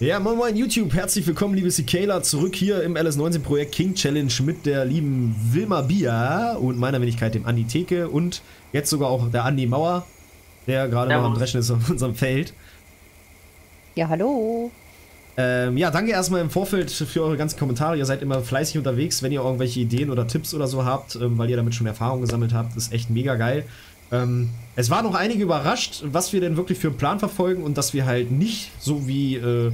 Ja, moin moin YouTube, herzlich willkommen liebe Cicala, zurück hier im LS19-Projekt King Challenge mit der lieben Wilma Bia und meiner Wenigkeit dem Andi Theke und jetzt sogar auch der Andi Mauer, der gerade noch am Dreschen ist auf unserem Feld. Ja, hallo. Ähm, ja, danke erstmal im Vorfeld für eure ganzen Kommentare. Ihr seid immer fleißig unterwegs, wenn ihr irgendwelche Ideen oder Tipps oder so habt, ähm, weil ihr damit schon Erfahrung gesammelt habt. Das ist echt mega geil. Ähm, es waren noch einige überrascht, was wir denn wirklich für einen Plan verfolgen und dass wir halt nicht so wie äh,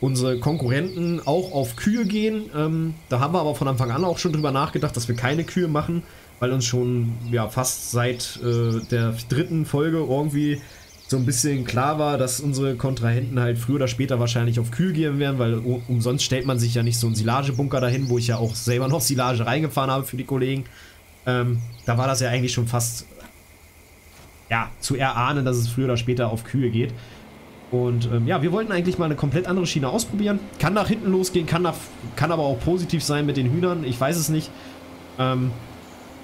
unsere Konkurrenten auch auf Kühe gehen. Ähm, da haben wir aber von Anfang an auch schon drüber nachgedacht, dass wir keine Kühe machen, weil uns schon ja fast seit äh, der dritten Folge irgendwie so ein bisschen klar war, dass unsere Kontrahenten halt früher oder später wahrscheinlich auf Kühe gehen werden, weil umsonst stellt man sich ja nicht so einen Silagebunker dahin, wo ich ja auch selber noch Silage reingefahren habe für die Kollegen. Ähm, da war das ja eigentlich schon fast ja, zu erahnen, dass es früher oder später auf Kühe geht. Und ähm, ja, wir wollten eigentlich mal eine komplett andere Schiene ausprobieren. Kann nach hinten losgehen, kann, nach, kann aber auch positiv sein mit den Hühnern. Ich weiß es nicht. Ähm,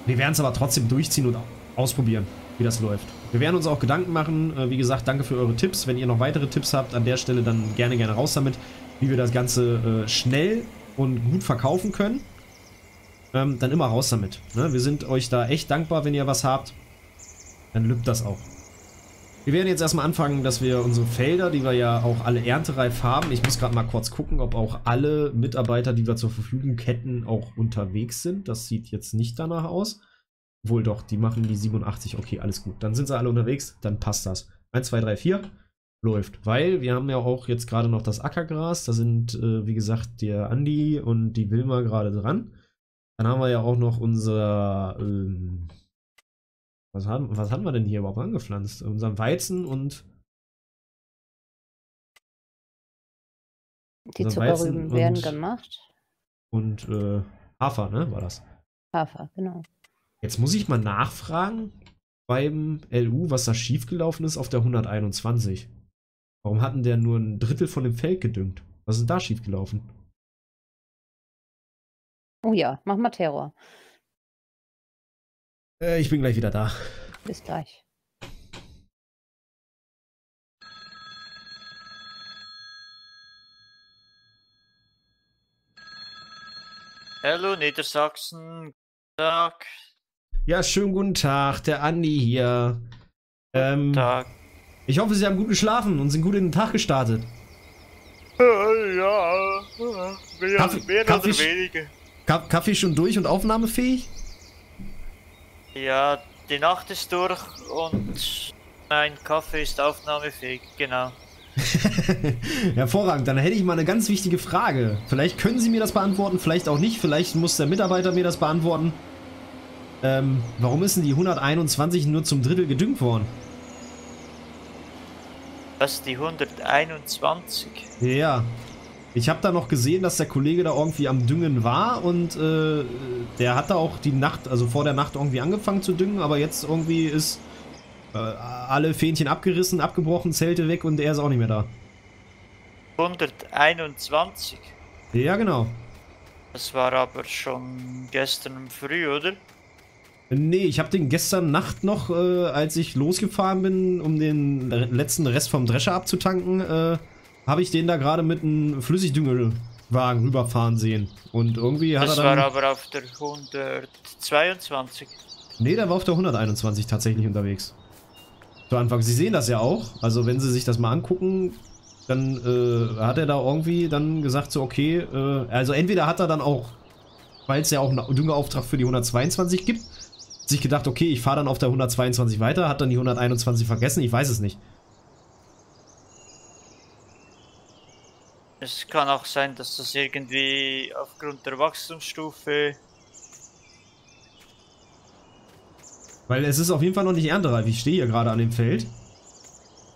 wir werden es aber trotzdem durchziehen und ausprobieren, wie das läuft. Wir werden uns auch Gedanken machen. Äh, wie gesagt, danke für eure Tipps. Wenn ihr noch weitere Tipps habt an der Stelle, dann gerne, gerne raus damit, wie wir das Ganze äh, schnell und gut verkaufen können. Ähm, dann immer raus damit. Ne? Wir sind euch da echt dankbar, wenn ihr was habt. Dann lübt das auch. Wir werden jetzt erstmal anfangen, dass wir unsere Felder, die wir ja auch alle erntereif haben, ich muss gerade mal kurz gucken, ob auch alle Mitarbeiter, die wir zur Verfügung hätten, auch unterwegs sind. Das sieht jetzt nicht danach aus. Wohl doch, die machen die 87. Okay, alles gut. Dann sind sie alle unterwegs, dann passt das. 1, 2, 3, 4 läuft. Weil wir haben ja auch jetzt gerade noch das Ackergras. Da sind, äh, wie gesagt, der Andi und die Wilma gerade dran. Dann haben wir ja auch noch unser ähm, was haben, was haben wir denn hier überhaupt angepflanzt? Unseren Weizen und. Die Zuckerrüben werden gemacht. Und äh, Hafer, ne? War das? Hafer, genau. Jetzt muss ich mal nachfragen beim LU, was da schiefgelaufen ist auf der 121. Warum hatten der nur ein Drittel von dem Feld gedüngt? Was ist denn da schiefgelaufen? Oh ja, mach mal Terror. Äh, ich bin gleich wieder da. Bis gleich. Hallo Niedersachsen, guten Tag. Ja, schönen guten Tag, der Andi hier. Ähm, guten Tag. Ich hoffe, Sie haben gut geschlafen und sind gut in den Tag gestartet. Äh, ja, mehr, Kaffee, mehr Kaffee, oder weniger. Kaffee schon durch und aufnahmefähig? Ja, die Nacht ist durch und mein Kaffee ist aufnahmefähig, genau. Hervorragend, dann hätte ich mal eine ganz wichtige Frage. Vielleicht können Sie mir das beantworten, vielleicht auch nicht, vielleicht muss der Mitarbeiter mir das beantworten. Ähm, warum ist denn die 121 nur zum Drittel gedüngt worden? Das ist die 121? Ja. Ich habe da noch gesehen, dass der Kollege da irgendwie am Düngen war und äh, der hat da auch die Nacht, also vor der Nacht irgendwie angefangen zu düngen, aber jetzt irgendwie ist äh, alle Fähnchen abgerissen, abgebrochen, Zelte weg und er ist auch nicht mehr da. 121? Ja, genau. Das war aber schon gestern früh, oder? Nee, ich habe den gestern Nacht noch, äh, als ich losgefahren bin, um den letzten Rest vom Drescher abzutanken, äh, habe ich den da gerade mit einem Flüssigdüngewagen rüberfahren sehen. Und irgendwie hat das er dann... Das war aber auf der 122. Nee, der war auf der 121 tatsächlich unterwegs. Zu Anfang. Sie sehen das ja auch. Also wenn Sie sich das mal angucken, dann äh, hat er da irgendwie dann gesagt so, okay, äh, also entweder hat er dann auch, weil es ja auch einen Düngerauftrag für die 122 gibt, sich gedacht, okay, ich fahre dann auf der 122 weiter, hat dann die 121 vergessen, ich weiß es nicht. Es kann auch sein, dass das irgendwie aufgrund der Wachstumsstufe. Weil es ist auf jeden Fall noch nicht erntereif. Ich stehe hier gerade an dem Feld.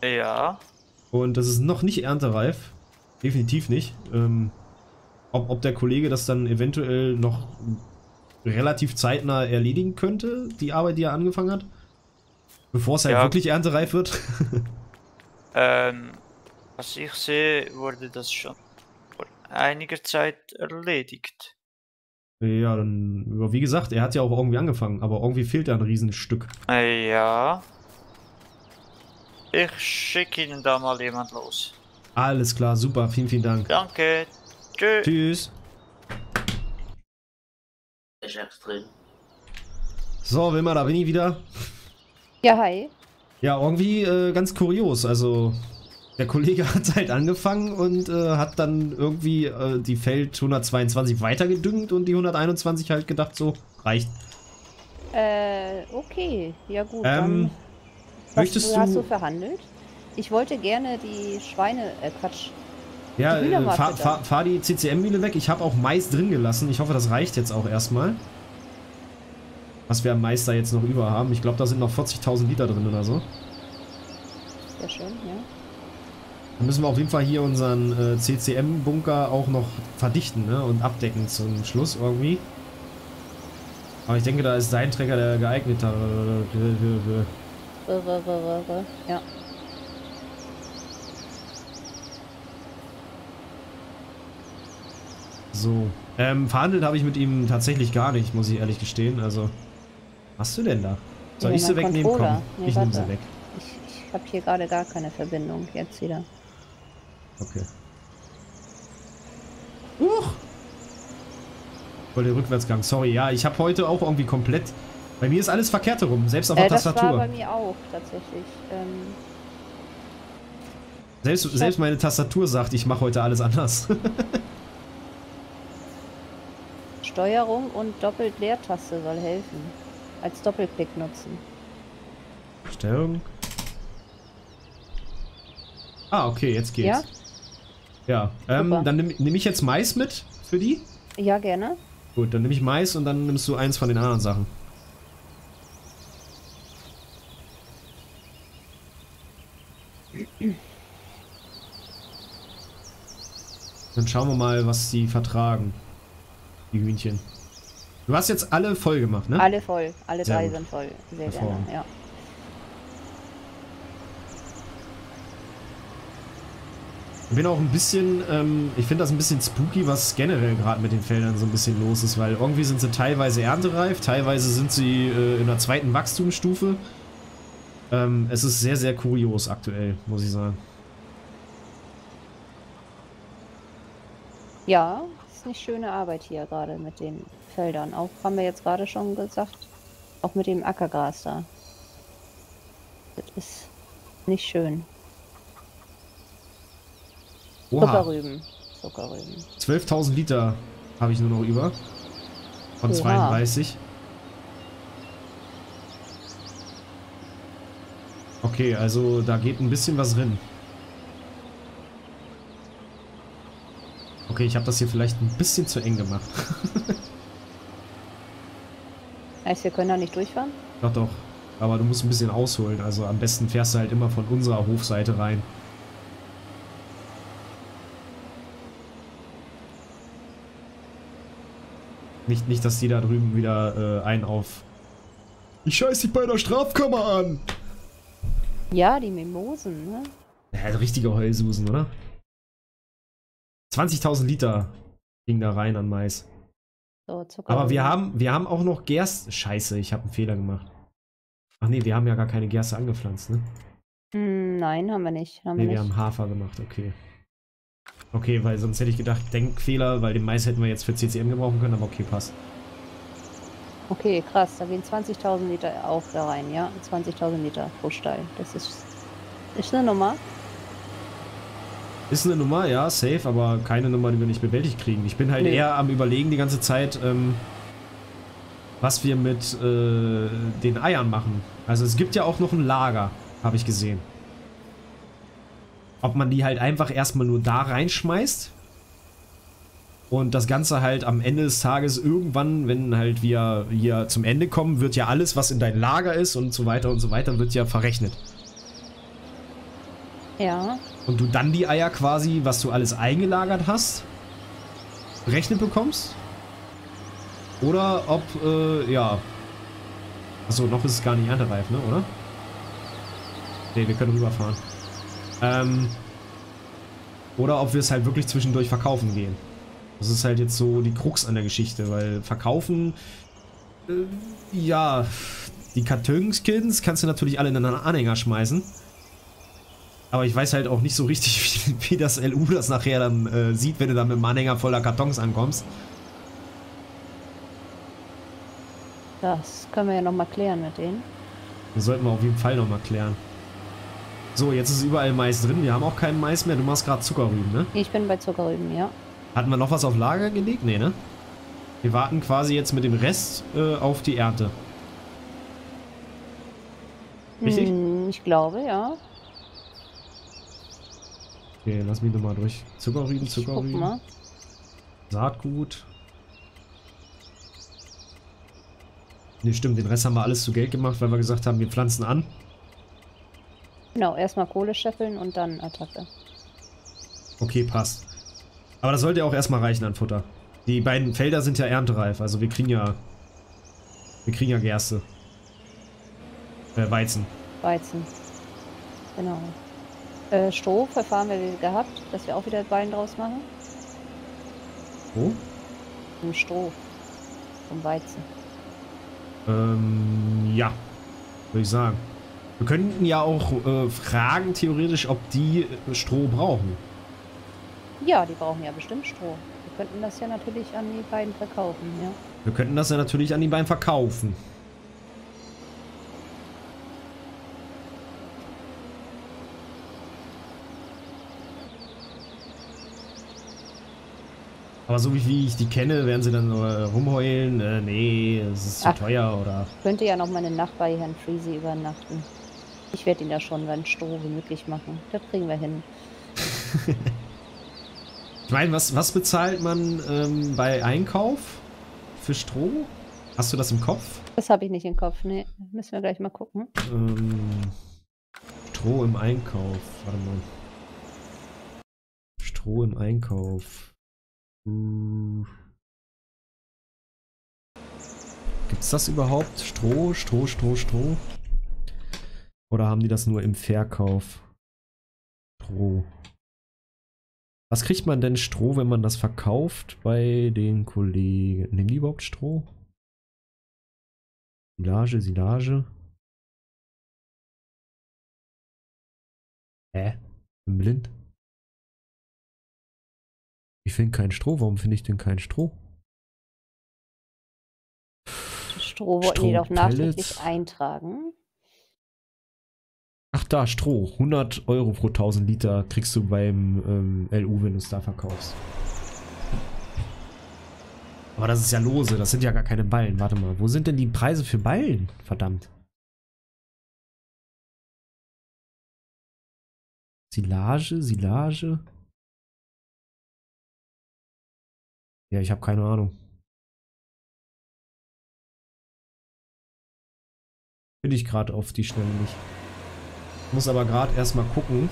Ja. Und das ist noch nicht erntereif. Definitiv nicht. Ähm, ob, ob der Kollege das dann eventuell noch relativ zeitnah erledigen könnte, die Arbeit, die er angefangen hat. Bevor es halt ja. wirklich erntereif wird. ähm, was ich sehe, wurde das schon vor einiger Zeit erledigt. Ja, dann, wie gesagt, er hat ja auch irgendwie angefangen, aber irgendwie fehlt da ein Riesenstück. Ja. Ich schicke Ihnen da mal jemand los. Alles klar, super. Vielen, vielen Dank. Danke. Tschüss. Tschüss. Ist extrem. So, Wilma, da bin ich wieder. Ja, hi. Ja, irgendwie äh, ganz kurios. Also, der Kollege hat halt angefangen und äh, hat dann irgendwie äh, die Feld 122 weitergedüngt und die 121 halt gedacht, so, reicht. Äh, okay. Ja gut, Ähm, was, möchtest hast du- du verhandelt? Ich wollte gerne die Schweine, äh Quatsch. Ja, Die äh, fahr, fahr, fahr die CCM-Mühle weg. Ich habe auch Mais drin gelassen. Ich hoffe, das reicht jetzt auch erstmal. Was wir am Mais da jetzt noch über haben. Ich glaube, da sind noch 40.000 Liter drin oder so. Sehr schön, ja. Dann müssen wir auf jeden Fall hier unseren äh, CCM-Bunker auch noch verdichten ne? und abdecken zum Schluss irgendwie. Aber ich denke, da ist dein Trecker der geeignetere. R, r, r. Ja. So. Ähm, verhandelt habe ich mit ihm tatsächlich gar nicht, muss ich ehrlich gestehen. Also, was hast du denn da? Soll Ja, ich sie wegnehmen? Komm. Nee, ich nehme sie weg. Ich, ich habe hier gerade gar keine Verbindung. Jetzt wieder. Okay. Huch! Voll der Rückwärtsgang, sorry. Ja, ich habe heute auch irgendwie komplett... Bei mir ist alles verkehrt herum, selbst auf Äh, der das war Tastatur. bei mir auch tatsächlich. Ähm, Selbst, selbst meine Tastatur sagt, ich mache heute alles anders. Steuerung und doppelt Leertaste soll helfen. Als Doppelklick nutzen. Stellung. Ah, okay, jetzt geht's. Ja? Ja, ähm, dann nehme nehm ich jetzt Mais mit für die. Ja, gerne. Gut, dann nehme ich Mais und dann nimmst du eins von den anderen Sachen. Dann schauen wir mal, was sie vertragen. Die Hühnchen. Du hast jetzt alle voll gemacht, ne? Alle voll. Alle drei sind voll. Sehr gerne. Ja. Bin auch ein bisschen, ähm, ich finde das ein bisschen spooky, was generell gerade mit den Feldern so ein bisschen los ist, weil irgendwie sind sie teilweise erntereif, teilweise sind sie äh, in der zweiten Wachstumsstufe. Ähm, es ist sehr, sehr kurios aktuell, muss ich sagen. Ja, ist eine schöne Arbeit hier gerade mit den Feldern. Auch haben wir jetzt gerade schon gesagt, auch mit dem Ackergras da. Das ist nicht schön. Oha, Zuckerrüben. Zuckerrüben. 12.000 Liter habe ich nur noch über. Von Oha. 32. Okay, also da geht ein bisschen was drin. Okay, ich habe das hier vielleicht ein bisschen zu eng gemacht. Heißt, wir können da nicht durchfahren? Doch, doch. Aber du musst ein bisschen ausholen. Also am besten fährst du halt immer von unserer Hofseite rein. Nicht, nicht, dass die da drüben wieder äh, einen auf... Ich scheiß dich bei der Strafkammer an! Ja, die Mimosen, ne? Ja, richtige Heulsusen, oder? 20.000 Liter ging da rein an Mais. So, Zuckerrüben. Aber wir haben, wir haben auch noch Gerste... Scheiße, ich habe einen Fehler gemacht. Ach nee, wir haben ja gar keine Gerste angepflanzt, ne? Hm, nein, haben wir nicht. Haben Nee, wir wir nicht. haben Hafer gemacht, okay. Okay, weil sonst hätte ich gedacht, Denkfehler, weil den Mais hätten wir jetzt für CCM gebrauchen können, aber okay, passt. Okay, krass. Da gehen 20.000 Liter auch da rein, ja? 20.000 Liter pro Stall. Das ist, ist eine Nummer. Ist eine Nummer, ja, safe, aber keine Nummer, die wir nicht bewältigt kriegen. Ich bin halt Nee. eher am überlegen die ganze Zeit, ähm, was wir mit äh, den Eiern machen. Also es gibt ja auch noch ein Lager, habe ich gesehen. Ob man die halt einfach erstmal nur da reinschmeißt und das Ganze halt am Ende des Tages irgendwann, wenn halt wir hier zum Ende kommen, wird ja alles, was in dein Lager ist und so weiter und so weiter, wird ja verrechnet. Ja. Und du dann die Eier quasi, was du alles eingelagert hast, berechnet bekommst. Oder ob, äh, ja. Achso, noch ist es gar nicht erntereif, ne, oder? Ne, wir können rüberfahren. Ähm. Oder ob wir es halt wirklich zwischendurch verkaufen gehen. Das ist halt jetzt so die Krux an der Geschichte, weil verkaufen, äh, ja, die Kartönskins kannst du natürlich alle in einen Anhänger schmeißen. Aber ich weiß halt auch nicht so richtig, wie, wie das LU das nachher dann äh, sieht, wenn du da mit einem Anhänger voller Kartons ankommst. Das können wir ja nochmal klären mit denen. Das sollten wir auf jeden Fall nochmal klären. So, jetzt ist überall Mais drin. Wir haben auch keinen Mais mehr. Du machst gerade Zuckerrüben, ne? Ich bin bei Zuckerrüben, ja. Hatten wir noch was auf Lager gelegt? Nee, ne? Wir warten quasi jetzt mit dem Rest äh, auf die Ernte. Richtig? Hm, ich glaube, ja. Okay, lass mich nochmal durch. Zuckerrüben, Zuckerrüben. Saatgut. Ne, stimmt, den Rest haben wir alles zu Geld gemacht, weil wir gesagt haben, wir pflanzen an. Genau, erstmal Kohle scheffeln und dann Attacke. Okay, passt. Aber das sollte ja auch erstmal reichen an Futter. Die beiden Felder sind ja erntereif, also wir kriegen ja. Wir kriegen ja Gerste. Äh, Weizen. Weizen. Genau. Äh, Stroh verfahren wir gehabt, dass wir auch wieder Ballen draus machen. Wo? Im Stroh. Vom Weizen. Ähm, ja. Würde ich sagen. Wir könnten ja auch äh, fragen, theoretisch, ob die äh, Stroh brauchen. Ja, die brauchen ja bestimmt Stroh. Wir könnten das ja natürlich an die beiden verkaufen, ja. Wir könnten das ja natürlich an die beiden verkaufen. Aber so wie, ich die kenne, werden sie dann äh, rumheulen. Äh, nee, es ist zu Ach. teuer oder. Könnte ja noch meine Nacht bei Herrn Freezy übernachten. Ich werde ihn da schon beim Stroh wie möglich machen. Das kriegen wir hin. Ich meine, was, was bezahlt man ähm, bei Einkauf für Stroh? Hast du das im Kopf? Das habe ich nicht im Kopf. Nee, müssen wir gleich mal gucken. Ähm, Stroh im Einkauf. Warte mal. Stroh im Einkauf. Hm. Gibt's das überhaupt? Stroh, Stroh, Stroh, Stroh? Oder haben die das nur im Verkauf? Stroh. Was kriegt man denn Stroh, wenn man das verkauft bei den Kollegen? Nehmen die überhaupt Stroh? Silage, Silage. Hä? Bin blind? Ich finde kein Stroh. Warum finde ich denn kein Stroh? Stroh wollten die doch nachträglich eintragen. Ach da, Stroh. 100 Euro pro 1000 Liter kriegst du beim ähm, LU, wenn du es da verkaufst. Aber das ist ja lose. Das sind ja gar keine Ballen. Warte mal. Wo sind denn die Preise für Ballen? Verdammt. Silage, Silage. Ja, ich habe keine Ahnung. Finde ich gerade auf die Schnelle nicht. Muss aber gerade erstmal gucken.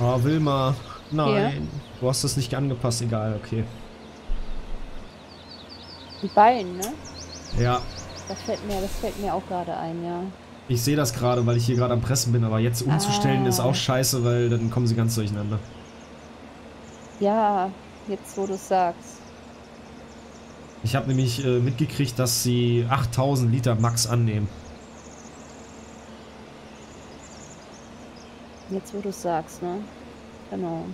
Oh, Wilma. Nein. Du hast das nicht angepasst. Egal, okay. Die Ballen, ne? Ja, Das fällt mir, das fällt mir auch gerade ein, ja. Ich sehe das gerade, weil ich hier gerade am Pressen bin. Aber jetzt umzustellen Ah. ist auch scheiße, weil dann kommen sie ganz durcheinander. Ja, jetzt wo du es sagst. Ich habe nämlich äh, mitgekriegt, dass sie 8000 Liter Max annehmen. Jetzt wo du es sagst, ne? Genau.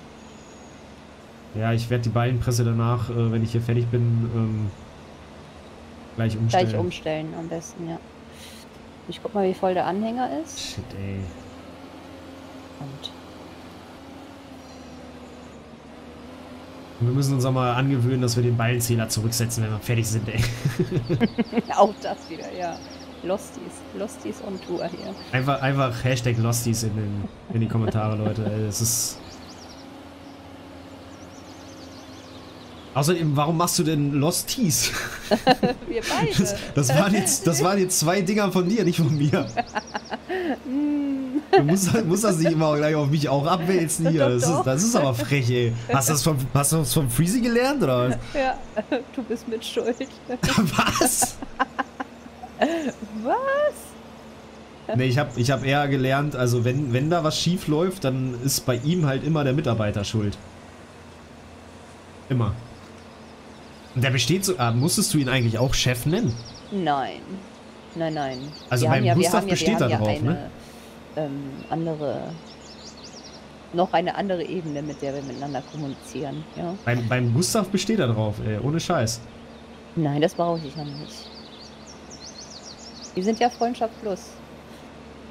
Ja, ich werde die Ballenpresse danach, äh, wenn ich hier fertig bin, ähm, gleich umstellen. Gleich umstellen am besten, ja. Ich guck mal, wie voll der Anhänger ist. Shit, ey. Und Wir müssen uns auch mal angewöhnen, dass wir den Ballenzähler zurücksetzen, wenn wir fertig sind, ey. auch das wieder, ja. Losties. Losties on Tour hier. Einfach, einfach Hashtag Losties in, den, in die Kommentare, Leute. Ey, es ist. Außerdem, warum machst du denn Losties? Wir beide. Das, das, waren jetzt, das waren jetzt zwei Dinger von dir, nicht von mir. Du musst, musst das nicht immer gleich auf mich auch abwälzen hier. Doch, Das ist, doch. das ist aber frech, ey. Hast du das vom, hast du das vom Freezy gelernt, oder ja, du bist mit Schuld. Was? Was? nee, ich habe ich hab eher gelernt, also wenn, wenn da was schief läuft, dann ist bei ihm halt immer der Mitarbeiter schuld. Immer. Und der besteht so. Ah, musstest du ihn eigentlich auch Chef nennen? Nein. Nein, nein. Also Wir beim ja, wir Gustav ja, besteht wir da ja drauf, eine, ne? Ähm, andere. Noch eine andere Ebene, mit der wir miteinander kommunizieren. Ja. Beim, beim Gustav besteht er drauf, ey, ohne Scheiß. Nein, das brauche ich ja nicht. Wir sind ja Freundschaft plus.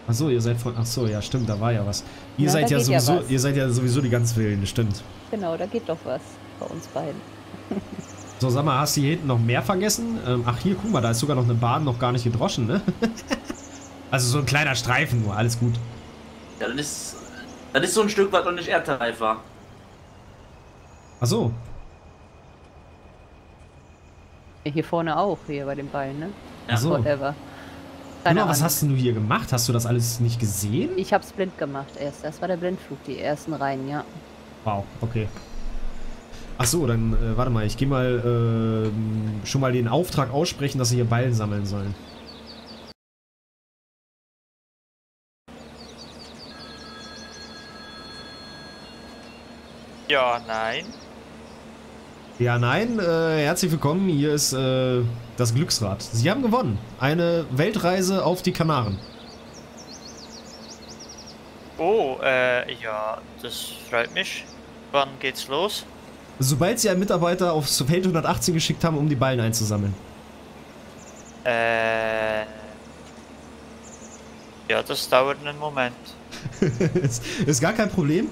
Achso, ihr seid von. Achso, ja, stimmt, da war ja was. Ihr Ja, seid da ja ja sowieso, was. ihr seid ja sowieso die ganz Wilden, stimmt. Genau, da geht doch was bei uns beiden. So, sag mal, hast du hier hinten noch mehr vergessen? Ähm, ach, hier, guck mal, da ist sogar noch eine Bahn noch gar nicht gedroschen, ne? also so ein kleiner Streifen nur, alles gut. Ja, dann ist, dann ist so ein Stück weit noch nicht erdreif war. Achso, Hier vorne auch, hier bei den Beinen, ne? Ja. Achso. Whatever. Guck Keine mal, was hast denn du hier gemacht? Hast du das alles nicht gesehen? Ich hab's blind gemacht erst. Das war der Blindflug, die ersten Reihen, ja. Wow, okay. Ach so, dann äh, warte mal, ich gehe mal ähm, schon mal den Auftrag aussprechen, dass sie hier Ballen sammeln sollen. Ja, nein. Ja, nein, äh, herzlich willkommen. Hier ist äh, das Glücksrad. Sie haben gewonnen. Eine Weltreise auf die Kanaren. Oh, äh, ja, das freut mich. Wann geht's los? Sobald Sie einen Mitarbeiter aufs Feld 118 geschickt haben, um die Ballen einzusammeln. Äh. Ja, das dauert einen Moment. ist, ist gar kein Problem.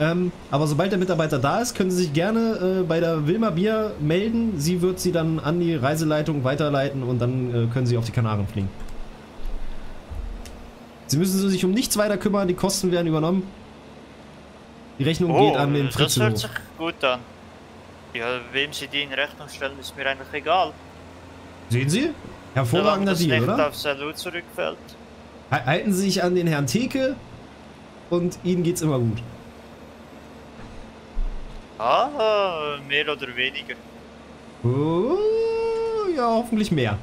Ähm, aber sobald der Mitarbeiter da ist, können Sie sich gerne äh, bei der Wilma Bier melden. Sie wird Sie dann an die Reiseleitung weiterleiten und dann äh, können Sie auf die Kanaren fliegen. Sie müssen sich um nichts weiter kümmern, die Kosten werden übernommen. Die Rechnung geht an den Oh, das hört sich gut an. Ja, wem sie die in Rechnung stellen, ist mir eigentlich egal. Sehen Sie? Hervorragender Deal, oder? auf Salut zurückfällt. Ha- Halten Sie sich an den Herrn Theke und Ihnen geht's immer gut. Ah, mehr oder weniger. Oh, ja, hoffentlich mehr.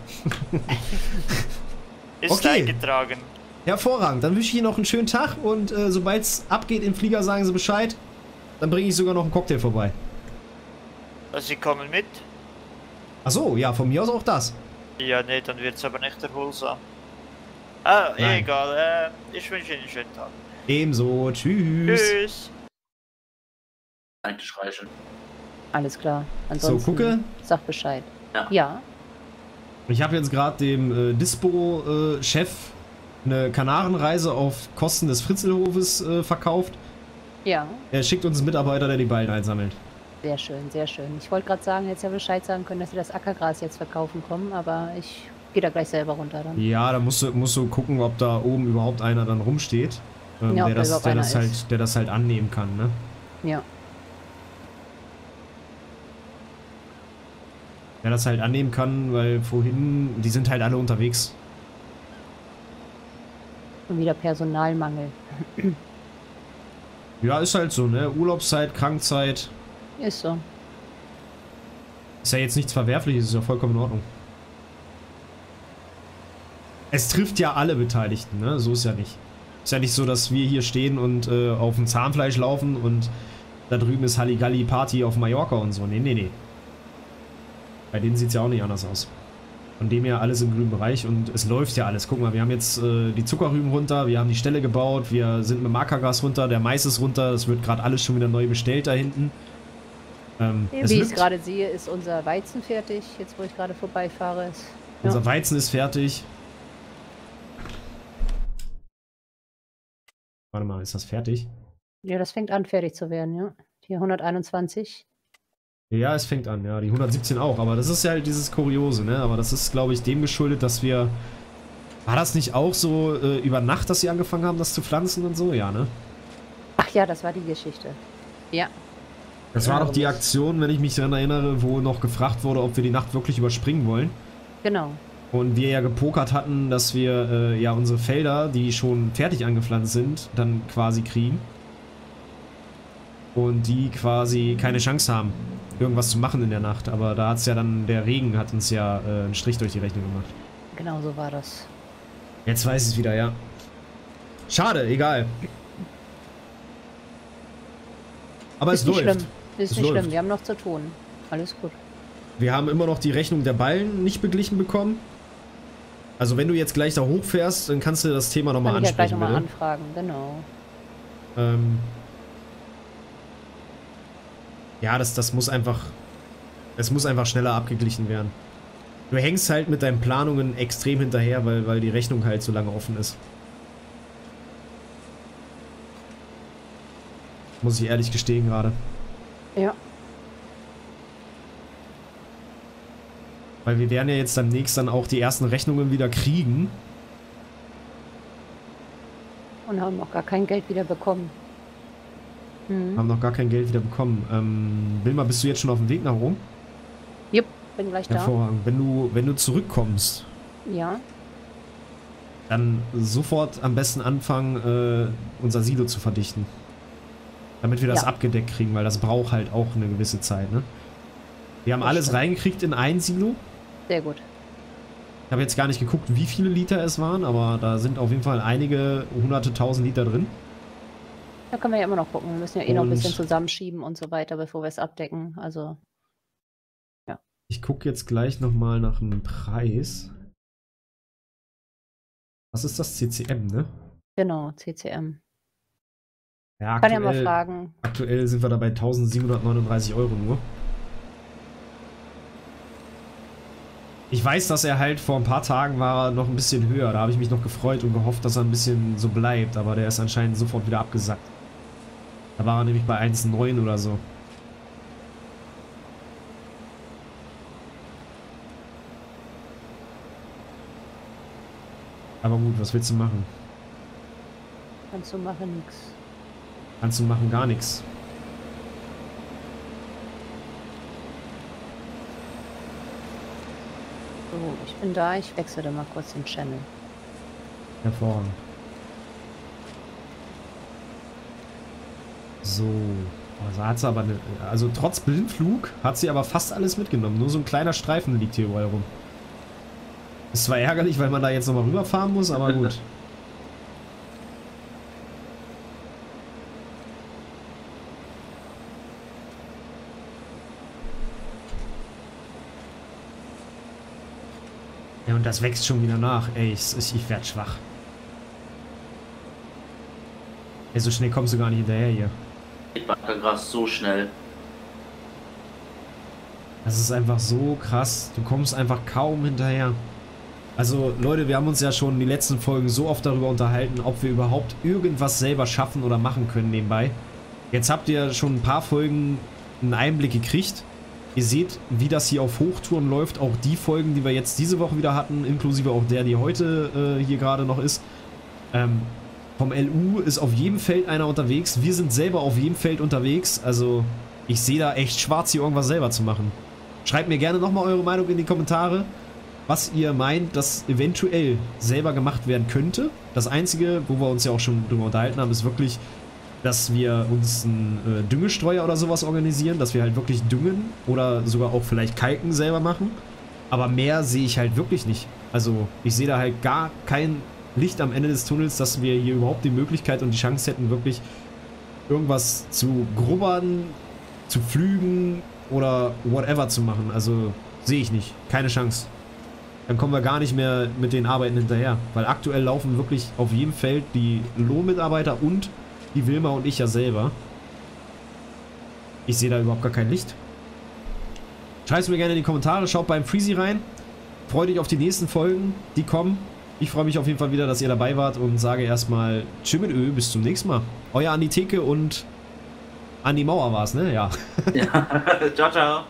Ist Okay. eingetragen. Hervorragend. Dann wünsche ich Ihnen noch einen schönen Tag und äh, sobald es abgeht im Flieger, sagen Sie Bescheid. Dann bringe ich sogar noch einen Cocktail vorbei. Also, Sie kommen mit? Ach so, ja, von mir aus auch das. Ja, nee, dann wird's aber nicht erholsam. Ah, Nein. egal. Äh, ich wünsche Ihnen einen schönen Tag. Ebenso. Tschüss. Tschüss. Eigentlich reichen. Alles klar. So, Ansonsten gucke. sag Bescheid. Ja. Ja. Ich habe jetzt gerade dem äh, Dispo-Chef eine Kanarenreise auf Kosten des Fritzelhofes äh, verkauft. Ja. Er schickt uns einen Mitarbeiter, der die Ballen einsammelt. Sehr schön, sehr schön. Ich wollte gerade sagen, hätte ja Bescheid sagen können, dass sie das Ackergras jetzt verkaufen kommen, aber ich gehe da gleich selber runter dann. Ja, da musst du, musst du gucken, ob da oben überhaupt einer dann rumsteht. Ähm, Ja, der, da das, der, das halt, der das halt annehmen kann, ne? Ja. Der das halt annehmen kann, weil vorhin, die sind halt alle unterwegs. Und wieder Personalmangel. Ja, ist halt so, ne? Urlaubszeit, Krankzeit. Ist so. Ist ja jetzt nichts Verwerfliches, ist ja vollkommen in Ordnung. Es trifft ja alle Beteiligten, ne? So ist ja nicht. Ist ja nicht so, dass wir hier stehen und äh, auf dem Zahnfleisch laufen und da drüben ist Halligalli Party auf Mallorca und so. Nee, nee, nee. Bei denen sieht es ja auch nicht anders aus. Von dem her alles im grünen Bereich und es läuft ja alles. Guck mal, wir haben jetzt äh, die Zuckerrüben runter, wir haben die Stelle gebaut, wir sind mit dem Ackergas runter, der Mais ist runter, es wird gerade alles schon wieder neu bestellt da hinten. Ähm, Wie ich es gerade sehe, ist unser Weizen fertig, jetzt wo ich gerade vorbeifahre. Ist, Unser ja. Weizen ist fertig. Warte mal, ist das fertig? ja, das fängt an, fertig zu werden, ja. Hier 121. Ja, es fängt an, ja. Die 117 auch, aber das ist ja halt dieses Kuriose, ne? Aber das ist, glaube ich, dem geschuldet, dass wir. War das nicht auch so äh, über Nacht, dass sie angefangen haben, das zu pflanzen und so? Ja, ne? Ach ja, das war die Geschichte. Ja, Das war doch die Aktion, wenn ich mich daran erinnere, wo noch gefragt wurde, ob wir die Nacht wirklich überspringen wollen. genau. Und wir ja gepokert hatten, dass wir äh, ja unsere Felder, die schon fertig angepflanzt sind, dann quasi kriegen. Und die quasi keine Chance haben, irgendwas zu machen in der Nacht. Aber da hat es ja dann, der Regen hat uns ja äh, einen Strich durch die Rechnung gemacht. Genau so war das. Jetzt weiß ich es wieder, ja. Schade, egal. Aber es ist nicht läuft. schlimm. Ist nicht schlimm. Wir haben noch zu tun. Alles gut. Wir haben immer noch die Rechnung der Ballen nicht beglichen bekommen. Also wenn du jetzt gleich da hochfährst, dann kannst du das Thema nochmal Kann ich ja gleich ansprechen, nochmal anfragen. Genau. Ähm ja, das, das muss einfach. Es muss einfach schneller abgeglichen werden. Du hängst halt mit deinen Planungen extrem hinterher, weil, weil die Rechnung halt so lange offen ist. Muss ich ehrlich gestehen gerade. Ja. Weil wir werden ja jetzt demnächst dann auch die ersten Rechnungen wieder kriegen. Und haben noch gar kein Geld wieder bekommen. Hm. Haben noch gar kein Geld wieder bekommen. Ähm, Wilma, bist du jetzt schon auf dem Weg nach Rom? Jupp, bin gleich da. Hervorragend. Wenn du, wenn du zurückkommst, Ja. dann sofort am besten anfangen, äh, unser Silo zu verdichten. Damit wir das Ja. abgedeckt kriegen, weil das braucht halt auch eine gewisse Zeit, ne? Wir haben Das alles stimmt. reingekriegt in ein Silo. Sehr gut. Ich habe jetzt gar nicht geguckt, wie viele Liter es waren, aber da sind auf jeden Fall einige hunderte tausend Liter drin. Da können wir ja immer noch gucken. Wir müssen ja eh noch ein Und- bisschen zusammenschieben und so weiter, bevor wir es abdecken. Also, Ich gucke jetzt gleich nochmal nach dem Preis. Was ist das? CCM, ne? genau, CCM. Ja, Kann ja mal aktuell, fragen. aktuell sind wir da bei 1739 Euro nur. Ich weiß, dass er halt vor ein paar Tagen war noch ein bisschen höher. Da habe ich mich noch gefreut und gehofft, dass er ein bisschen so bleibt. Aber der ist anscheinend sofort wieder abgesackt. Da war er nämlich bei 1,9 oder so. Aber gut, was willst du machen? Kannst du machen, nix. Kannst du machen gar nichts. So, ich bin da. Ich wechsle da mal kurz den Channel. Hervorragend. So. Also hat sie aber eine, also trotz Blindflug hat sie aber fast alles mitgenommen. Nur so ein kleiner Streifen liegt hier überall rum. Ist zwar ärgerlich, weil man da jetzt nochmal rüberfahren muss, aber gut. und das wächst schon wieder nach. Ey, ich, ich, ich werd schwach. Ey, so schnell kommst du gar nicht hinterher hier. Geht Ackergras so schnell. Das ist einfach so krass. Du kommst einfach kaum hinterher. Also, Leute, wir haben uns ja schon in den letzten Folgen so oft darüber unterhalten, ob wir überhaupt irgendwas selber schaffen oder machen können nebenbei. Jetzt habt ihr schon ein paar Folgen einen Einblick gekriegt. Ihr seht, wie das hier auf Hochtouren läuft. Auch die Folgen, die wir jetzt diese Woche wieder hatten, inklusive auch der, die heute äh, hier gerade noch ist. Ähm, vom LU ist auf jedem Feld einer unterwegs. Wir sind selber auf jedem Feld unterwegs. Also, ich sehe da echt schwarz, hier irgendwas selber zu machen. Schreibt mir gerne nochmal eure Meinung in die Kommentare, was ihr meint, dass eventuell selber gemacht werden könnte. Das Einzige, wo wir uns ja auch schon drüber unterhalten haben, ist wirklich, dass wir uns einen äh, Düngestreuer oder sowas organisieren, dass wir halt wirklich düngen oder sogar auch vielleicht Kalken selber machen. Aber mehr sehe ich halt wirklich nicht. Also ich sehe da halt gar kein Licht am Ende des Tunnels, dass wir hier überhaupt die Möglichkeit und die Chance hätten, wirklich irgendwas zu grubbern, zu pflügen oder whatever zu machen. Also sehe ich nicht. Keine Chance. Dann kommen wir gar nicht mehr mit den Arbeiten hinterher. Weil aktuell laufen wirklich auf jedem Feld die Lohnmitarbeiter und die Wilma und ich ja selber. Ich sehe da überhaupt gar kein Licht. Schreibt mir gerne in die Kommentare, schaut beim Freezy rein. Freut euch auf die nächsten Folgen, die kommen. Ich freue mich auf jeden Fall wieder, dass ihr dabei wart und sage erstmal Tschüss mit Ö, bis zum nächsten Mal. Euer Andi Theke und Andi Mauer war es, ne? Ja. Ja. ciao, ciao.